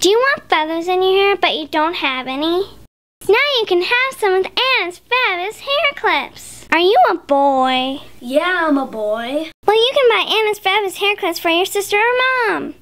Do you want feathers in your hair but you don't have any? Now you can have some with Anna's Fabulous hair clips. Are you a boy? Yeah, I'm a boy. Well, you can buy Anna's Fabulous hair clips for your sister or mom.